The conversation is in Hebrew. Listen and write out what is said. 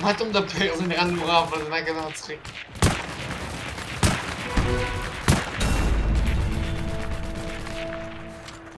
מה אתה מדבר? זה נראה נורא, אבל זה נראה כזה מצחיק.